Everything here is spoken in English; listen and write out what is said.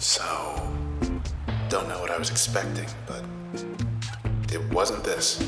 So, don't know what I was expecting, but it wasn't this.